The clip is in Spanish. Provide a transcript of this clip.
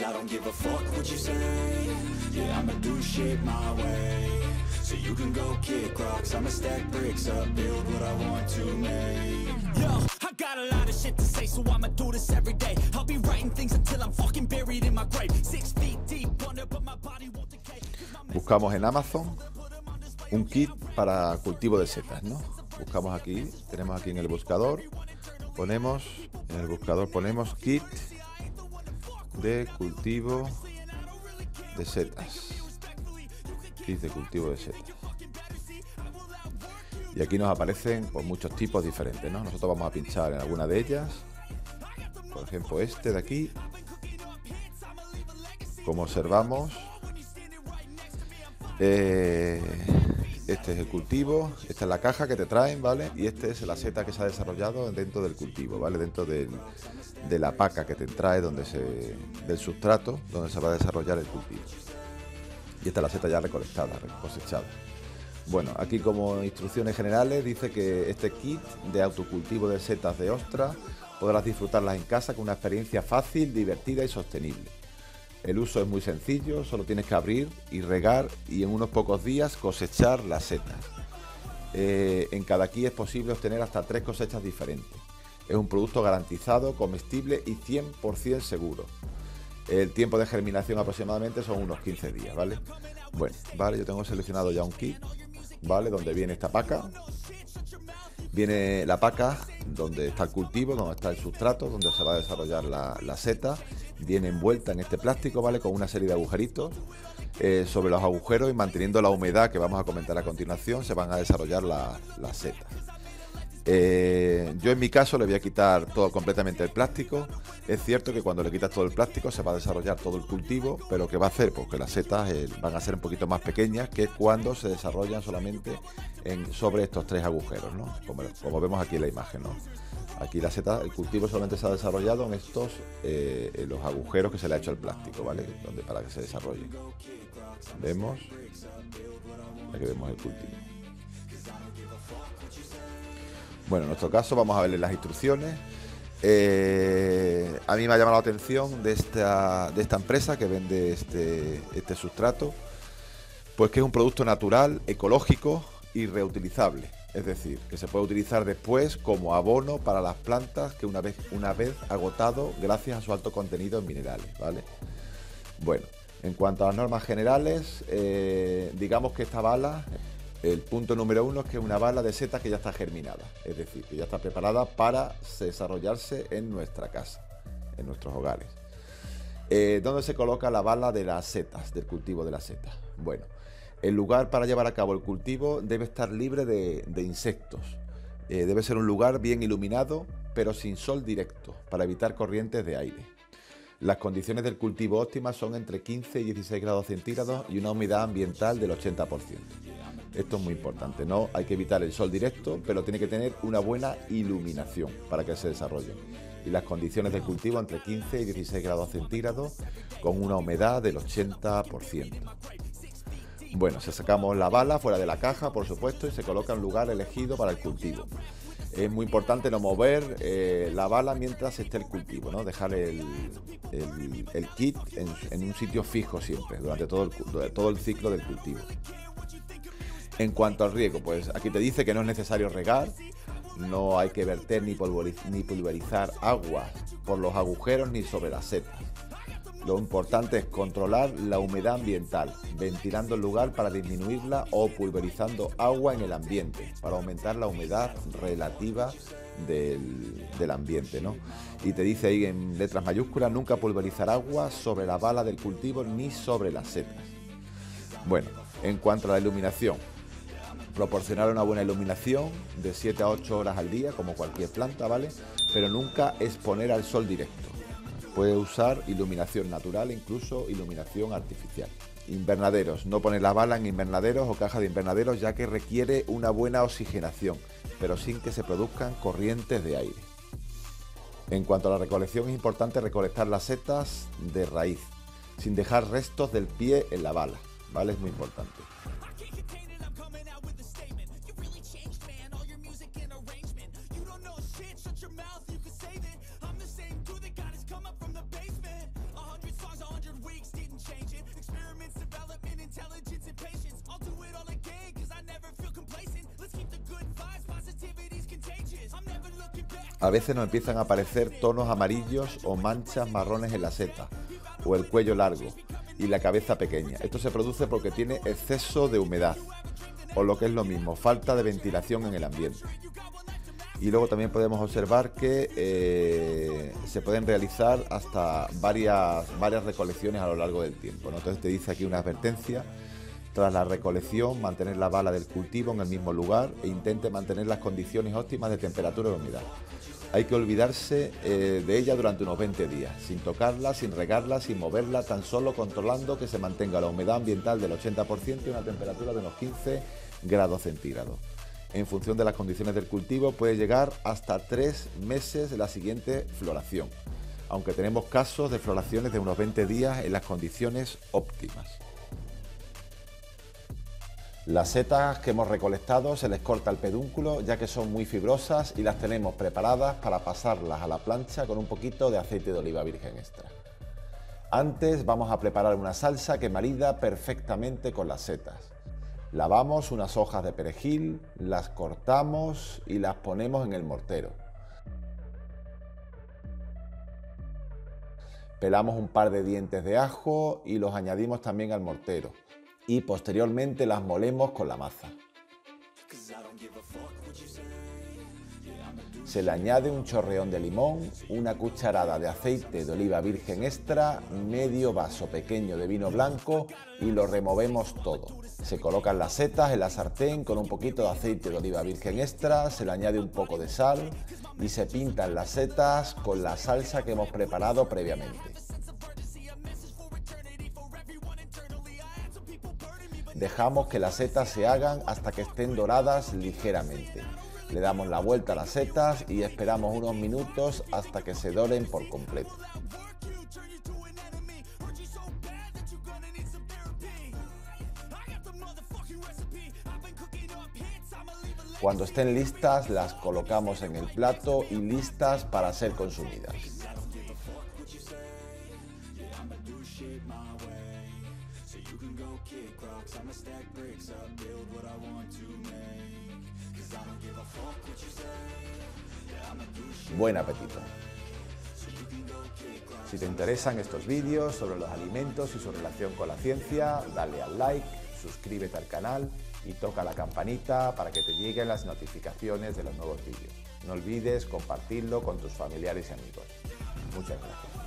I don't give a fuck what you say Yeah, I'ma do shit my way So you can go kick rocks I'ma stack bricks up, build what I want to make Yo, I got a lot of shit to say, so I'ma do this every day. I'll be writing things until I'm fucking buried in my grave. Six feet deep Buscamos en Amazon un kit para cultivo de setas, ¿no? Buscamos aquí, tenemos aquí en el buscador, ponemos, en el buscador ponemos kit de cultivo de setas. Kit de cultivo de setas. Y aquí nos aparecen pues, muchos tipos diferentes, ¿no? Nosotros vamos a pinchar en alguna de ellas. Por ejemplo, este de aquí. Como observamos, eh, este es el cultivo, esta es la caja que te traen, ¿vale? Y este es la seta que se ha desarrollado dentro del cultivo, ¿vale? Dentro de la paca que te trae, donde se, del sustrato, donde se va a desarrollar el cultivo. Y esta es la seta ya recolectada, cosechada. Bueno, aquí como instrucciones generales dice que este kit de autocultivo de setas de ostra podrás disfrutarlas en casa con una experiencia fácil, divertida y sostenible. El uso es muy sencillo, solo tienes que abrir y regar y en unos pocos días cosechar las setas. Eh, en cada kit es posible obtener hasta tres cosechas diferentes. Es un producto garantizado, comestible y 100% seguro. El tiempo de germinación aproximadamente son unos 15 días, ¿vale? Bueno, vale, yo tengo seleccionado ya un kit, ¿vale? Donde viene esta paca. Viene la paca donde está el cultivo, donde está el sustrato, donde se va a desarrollar la, la seta. Viene envuelta en este plástico, ¿vale? Con una serie de agujeritos. Eh, sobre los agujeros y manteniendo la humedad que vamos a comentar a continuación, se van a desarrollar la- las setas. Eh, yo en mi caso le voy a quitar todo completamente el plástico. Es cierto que cuando le quitas todo el plástico se va a desarrollar todo el cultivo, pero ¿qué va a hacer? Pues que las setas eh, van a ser un poquito más pequeñas que cuando se desarrollan solamente en, sobre estos tres agujeros, ¿no? Como, vemos aquí en la imagen. Aquí la seta, el cultivo solamente se ha desarrollado en estos, eh, los agujeros que se le ha hecho al plástico, ¿vale? Para que se desarrolle. Vemos, aquí vemos el cultivo. Bueno, en nuestro caso vamos a verle las instrucciones. Eh, a mí me ha llamado la atención de esta, de esta empresa que vende este, este sustrato, pues que es un producto natural, ecológico y reutilizable. Es decir, que se puede utilizar después como abono para las plantas que una vez, una vez agotado gracias a su alto contenido en minerales, ¿vale? Bueno, en cuanto a las normas generales, eh, digamos que esta bala, el punto número uno es que es una bala de seta que ya está germinada, es decir, que ya está preparada para desarrollarse en nuestra casa, en nuestros hogares. Eh, ¿Dónde se coloca la bala de las setas, del cultivo de las setas? Bueno, el lugar para llevar a cabo el cultivo debe estar libre de, de insectos. Eh, debe ser un lugar bien iluminado, pero sin sol directo, para evitar corrientes de aire. Las condiciones del cultivo óptimas son entre 15 y 16 grados centígrados y una humedad ambiental del 80%. Esto es muy importante, no hay que evitar el sol directo, pero tiene que tener una buena iluminación para que se desarrolle. Y las condiciones del cultivo entre 15 y 16 grados centígrados con una humedad del 80%. Bueno, se sacamos la bala fuera de la caja, por supuesto, y se coloca en lugar elegido para el cultivo. Es muy importante no mover eh, la bala mientras esté el cultivo, ¿no? Dejar el, kit en, en un sitio fijo siempre, durante todo el, todo el ciclo del cultivo. En cuanto al riego, pues aquí te dice que no es necesario regar, no hay que verter ni, pulverizar agua por los agujeros ni sobre las setas. Lo importante es controlar la humedad ambiental, ventilando el lugar para disminuirla o pulverizando agua en el ambiente para aumentar la humedad relativa del, del ambiente. ¿no? Y te dice ahí en letras mayúsculas, nunca pulverizar agua sobre la bala del cultivo ni sobre las setas. Bueno, en cuanto a la iluminación, proporcionar una buena iluminación de 7 a 8 horas al día, como cualquier planta, ¿vale? Pero nunca exponer al sol directo. Puede usar iluminación natural, incluso iluminación artificial. Invernaderos. No poner la bala en invernaderos o caja de invernaderos ya que requiere una buena oxigenación, pero sin que se produzcan corrientes de aire. En cuanto a la recolección es importante recolectar las setas de raíz, sin dejar restos del pie en la bala, ¿vale? Es muy importante. A veces nos empiezan a aparecer tonos amarillos o manchas marrones en la seta, o el cuello largo y la cabeza pequeña. Esto se produce porque tiene exceso de humedad, o lo que es lo mismo, falta de ventilación en el ambiente. Y luego también podemos observar que eh, se pueden realizar hasta varias, varias recolecciones a lo largo del tiempo. Entonces te dice aquí una advertencia. Tras la recolección, mantener la bala del cultivo en el mismo lugar e intente mantener las condiciones óptimas de temperatura y humedad. Hay que olvidarse eh, de ella durante unos 20 días, sin tocarla, sin regarla, sin moverla, tan solo controlando que se mantenga la humedad ambiental del 80% y una temperatura de unos 15 grados centígrados en función de las condiciones del cultivo, puede llegar hasta tres meses de la siguiente floración, aunque tenemos casos de floraciones de unos 20 días en las condiciones óptimas. Las setas que hemos recolectado se les corta el pedúnculo ya que son muy fibrosas y las tenemos preparadas para pasarlas a la plancha con un poquito de aceite de oliva virgen extra. Antes vamos a preparar una salsa que marida perfectamente con las setas. Lavamos unas hojas de perejil, las cortamos y las ponemos en el mortero. Pelamos un par de dientes de ajo y los añadimos también al mortero. Y posteriormente las molemos con la maza. Se le añade un chorreón de limón, una cucharada de aceite de oliva virgen extra, medio vaso pequeño de vino blanco y lo removemos todo. Se colocan las setas en la sartén con un poquito de aceite de oliva virgen extra, se le añade un poco de sal y se pintan las setas con la salsa que hemos preparado previamente. Dejamos que las setas se hagan hasta que estén doradas ligeramente. Le damos la vuelta a las setas y esperamos unos minutos hasta que se doren por completo. Cuando estén listas las colocamos en el plato y listas para ser consumidas. Buen apetito. Si te interesan estos vídeos sobre los alimentos y su relación con la ciencia, dale al like, suscríbete al canal y toca la campanita para que te lleguen las notificaciones de los nuevos vídeos. No olvides compartirlo con tus familiares y amigos. Muchas gracias.